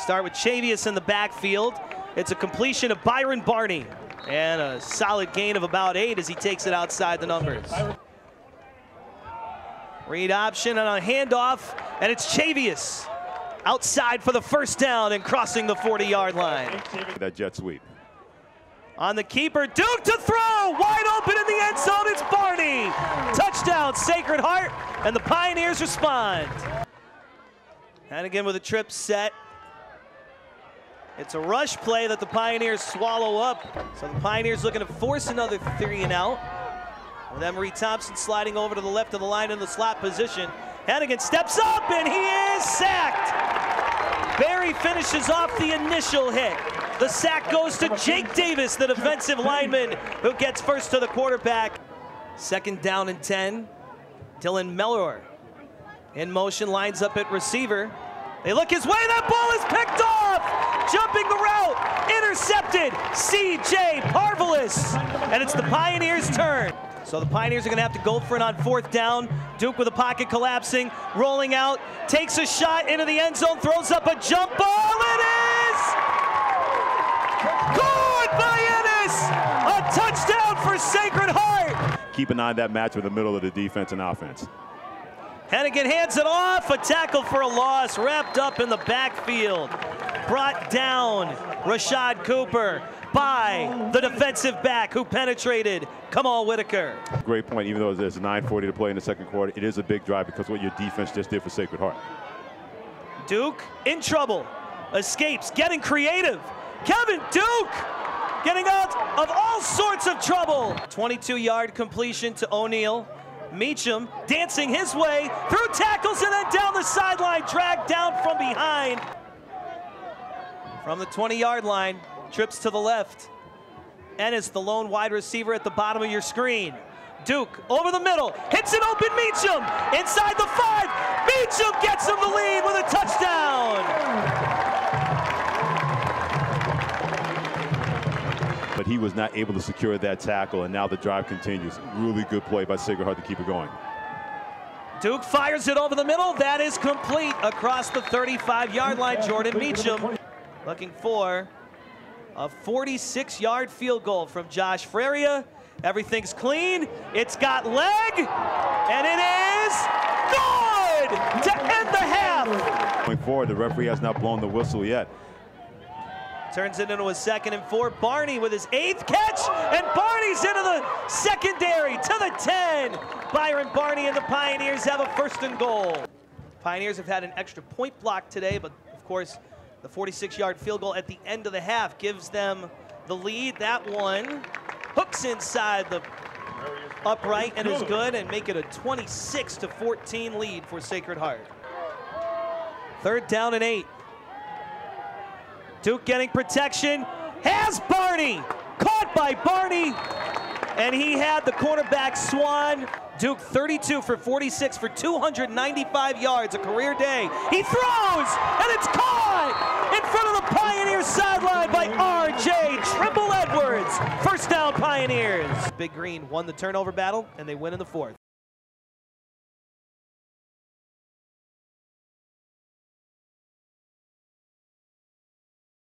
Start with Chavius in the backfield. It's a completion of Byron Barney. And a solid gain of about eight as he takes it outside the numbers. Read option and a handoff, and it's Chavius outside for the first down and crossing the 40-yard line. That jet sweep. On the keeper, Duke to throw, wide open in the end zone, it's Barney. Touchdown, Sacred Heart, and the Pioneers respond. Heneghan with a trip set. It's a rush play that the Pioneers swallow up. So the Pioneers looking to force another three and out. With Emery Thompson sliding over to the left of the line in the slot position. Heneghan steps up and he is sacked. Barry finishes off the initial hit. The sack goes to Jake Davis, the defensive lineman, who gets first to the quarterback. Second down and 10. Dylan Mellor in motion, lines up at receiver. They look his way, that ball is picked off! Jumping the route, intercepted, C.J. Parvalis. And it's the Pioneers' turn. So the Pioneers are gonna have to go for it on fourth down. Duke with the pocket collapsing, rolling out, takes a shot into the end zone, throws up a jump ball, it is! Good by Ennis! A touchdown for Sacred Heart! Keep an eye on that match with the middle of the defense and offense. Heneghan hands it off, a tackle for a loss, wrapped up in the backfield. Brought down Rashad Cooper by the defensive back who penetrated Kamal Whitaker. Great point, even though there's 9.40 to play in the second quarter, it is a big drive because what your defense just did for Sacred Heart. Duke in trouble, escapes, getting creative. Kevin Duke getting out of all sorts of trouble. 22 yard completion to O'Neal. Meacham dancing his way through tackles and then down the sideline, dragged down from behind. From the 20 yard line, trips to the left. Ennis, the lone wide receiver at the bottom of your screen. Duke over the middle, hits it open Meacham inside the five. Meacham gets him the lead with a touchdown. But he was not able to secure that tackle, and now the drive continues. Really good play by Heart to keep it going. Duke fires it over the middle. That is complete across the 35 yard line. Jordan Meacham looking for a 46 yard field goal from Josh Freria. Everything's clean. It's got leg, and it is good to end the half. Going forward, the referee has not blown the whistle yet. Turns it into a second and four. Barney with his eighth catch, and Barney's into the secondary to the 10. Byron Barney and the Pioneers have a first and goal. Pioneers have had an extra point block today, but of course, the 46 yard field goal at the end of the half gives them the lead. That one hooks inside the upright and is good and make it a 26 to 14 lead for Sacred Heart. Third down and eight. Duke getting protection, has Barney, caught by Barney, and he had the cornerback Swan. Duke 32 for 46 for 295 yards, a career day. He throws, and it's caught in front of the Pioneers sideline by R.J. Trimble Edwards. First down, Pioneers. Big Green won the turnover battle, and they win in the fourth.